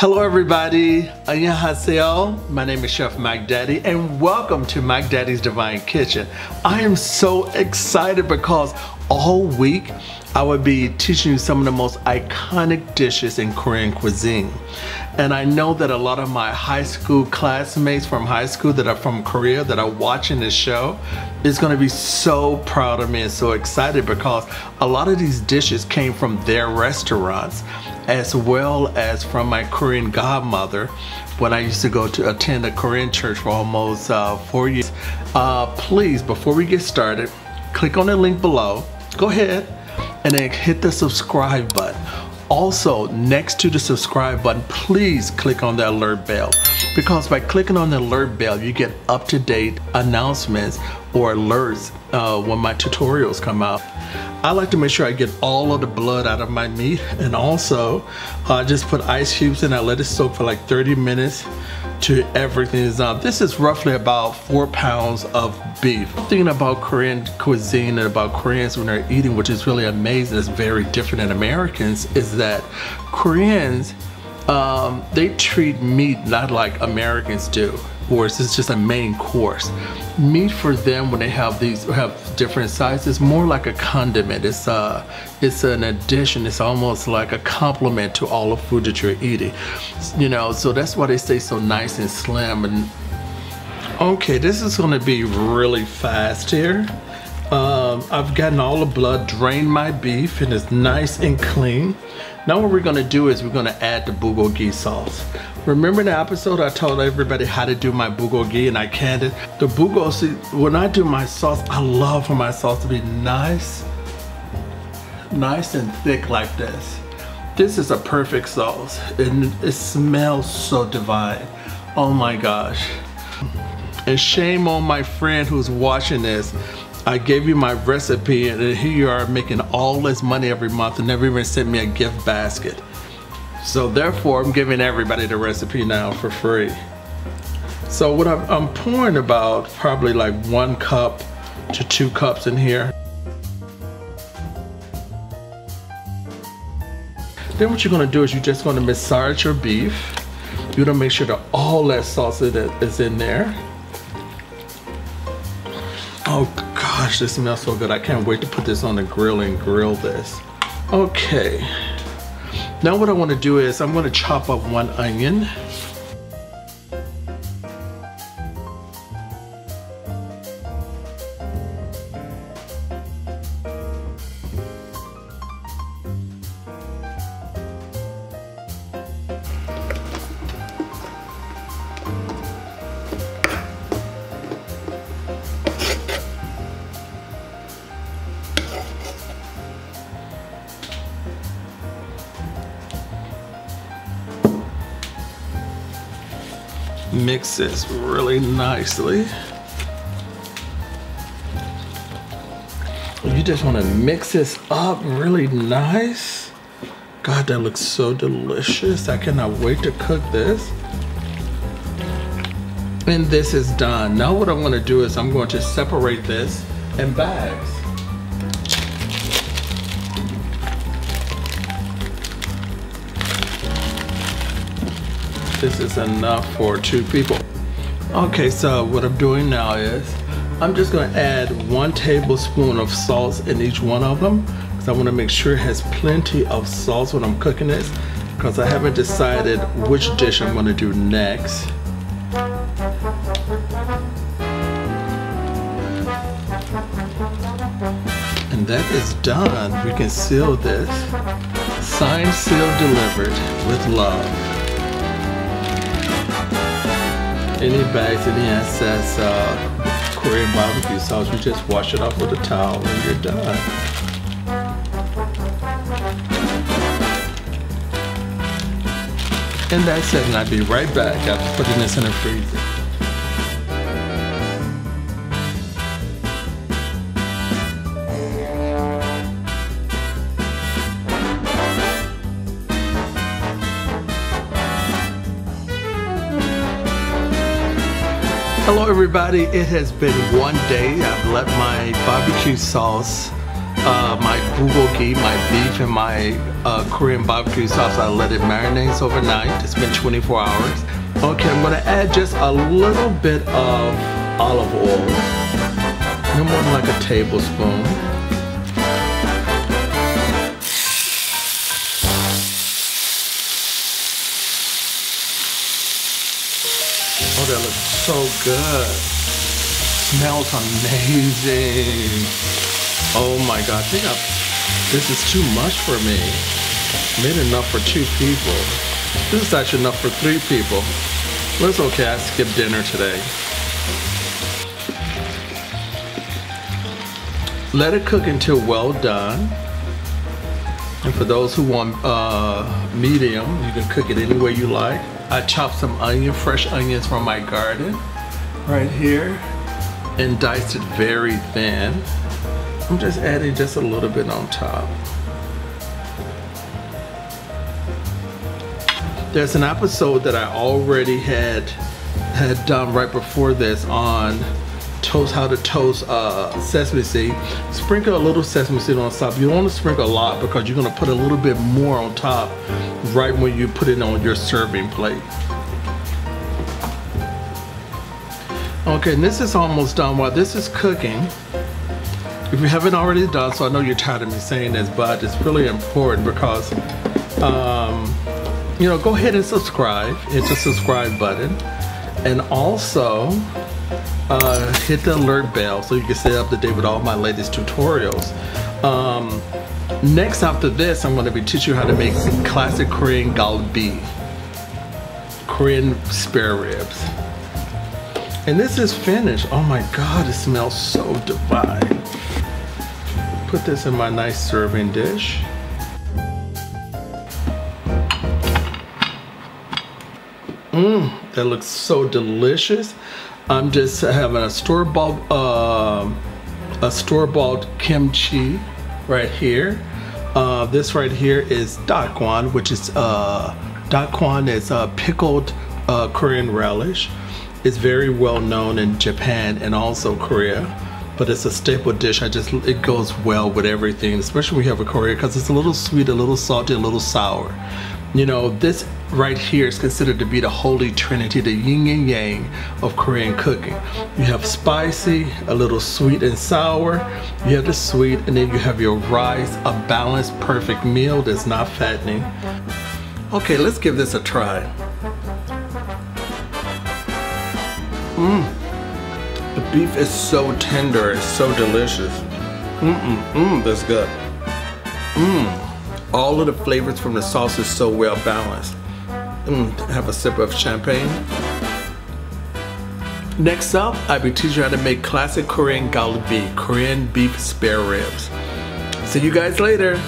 Hello everybody, annyeonghaseyo. My name is Chef Mack Daddy and welcome to Mack Daddy's Divine Kitchen. I am so excited because all week I will be teaching you some of the most iconic dishes in Korean cuisine. And I know that a lot of my high school classmates from high school that are from Korea that are watching this show is gonna be so proud of me and so excited because a lot of these dishes came from their restaurants as well as from my Korean godmother when I used to go to attend a Korean church for almost uh, four years. Uh, please, before we get started, click on the link below, go ahead and then hit the subscribe button. Also, next to the subscribe button, please click on the alert bell because by clicking on the alert bell, you get up-to-date announcements or alerts uh, when my tutorials come out. I like to make sure I get all of the blood out of my meat and also I uh, just put ice cubes in. I let it soak for like 30 minutes to everything is up. This is roughly about four pounds of beef. Thinking about Korean cuisine and about Koreans when they're eating, which is really amazing, it's very different than Americans, is that Koreans, um, they treat meat not like Americans do course it's just a main course. Meat for them when they have these have different sizes more like a condiment. It's a it's an addition. It's almost like a complement to all the food that you're eating. You know so that's why they stay so nice and slim. And okay this is going to be really fast here. Um, I've gotten all the blood, drained my beef, and it's nice and clean. Now what we're gonna do is we're gonna add the bulgogi sauce. Remember in the episode I told everybody how to do my bulgogi and I canned it? The bulgogi, when I do my sauce, I love for my sauce to be nice, nice and thick like this. This is a perfect sauce and it smells so divine. Oh my gosh. And shame on my friend who's watching this I gave you my recipe and here you are making all this money every month and never even sent me a gift basket. So therefore I'm giving everybody the recipe now for free. So what I'm, I'm pouring about probably like one cup to two cups in here. Then what you're gonna do is you're just gonna massage your beef. You're gonna make sure that all that sauce is in there. Oh gosh, this smells so good. I can't wait to put this on the grill and grill this. Okay. Now what I want to do is I'm going to chop up one onion. Mix this really nicely. You just want to mix this up really nice. God, that looks so delicious. I cannot wait to cook this. And this is done. Now what I'm to do is I'm going to separate this in bags. This is enough for two people. Okay, so what I'm doing now is I'm just gonna add one tablespoon of salt in each one of them because I wanna make sure it has plenty of salt when I'm cooking this because I haven't decided which dish I'm gonna do next. And that is done. We can seal this. Signed, sealed, delivered with love any bags, any excess uh, Korean barbecue sauce, you just wash it off with a towel and you're done. And that's it, and I'll be right back after putting this in the freezer. Hello everybody, it has been one day. I've let my barbecue sauce uh, my bulgogi, my beef, and my uh, Korean barbecue sauce. I let it marinate overnight. It's been 24 hours. Okay, I'm gonna add just a little bit of olive oil. No more than like a tablespoon. Oh, that looks so good. Smells amazing. Oh my God, think I, this is too much for me. Made enough for two people. This is actually enough for three people. But it's okay, I skipped dinner today. Let it cook until well done. And for those who want uh, medium, you can cook it any way you like. I chopped some onion, fresh onions from my garden, right here, and diced it very thin. I'm just adding just a little bit on top. There's an episode that I already had had done right before this on toast how to toast uh, sesame seed. Sprinkle a little sesame seed on top. You don't want to sprinkle a lot because you're going to put a little bit more on top right when you put it on your serving plate. Okay, and this is almost done. While this is cooking, if you haven't already done so, I know you're tired of me saying this, but it's really important because, um, you know, go ahead and subscribe. Hit the subscribe button. And also, uh, hit the alert bell so you can stay up to date with all my latest tutorials. Um, next after this, I'm going to be teaching you how to make classic Korean galbi, Korean spare ribs. And this is finished. Oh my God, it smells so divine. Put this in my nice serving dish. Mmm, that looks so delicious. I'm just having a store-bought uh, a store-bought kimchi right here. Uh, this right here is dakwan, which is uh, is a pickled uh, Korean relish. It's very well known in Japan and also Korea, but it's a staple dish. I just it goes well with everything, especially when you have a Korea because it's a little sweet, a little salty, a little sour. You know, this right here is considered to be the holy trinity, the yin and yang of Korean cooking. You have spicy, a little sweet and sour, you have the sweet, and then you have your rice, a balanced, perfect meal that's not fattening. Okay, let's give this a try. Mmm. The beef is so tender, it's so delicious. Mmm, mmm, that's good. Mmm. All of the flavors from the sauce is so well balanced. Mm, have a sip of champagne. Next up, I'll be teaching you how to make classic Korean galbi, Korean beef spare ribs. See you guys later.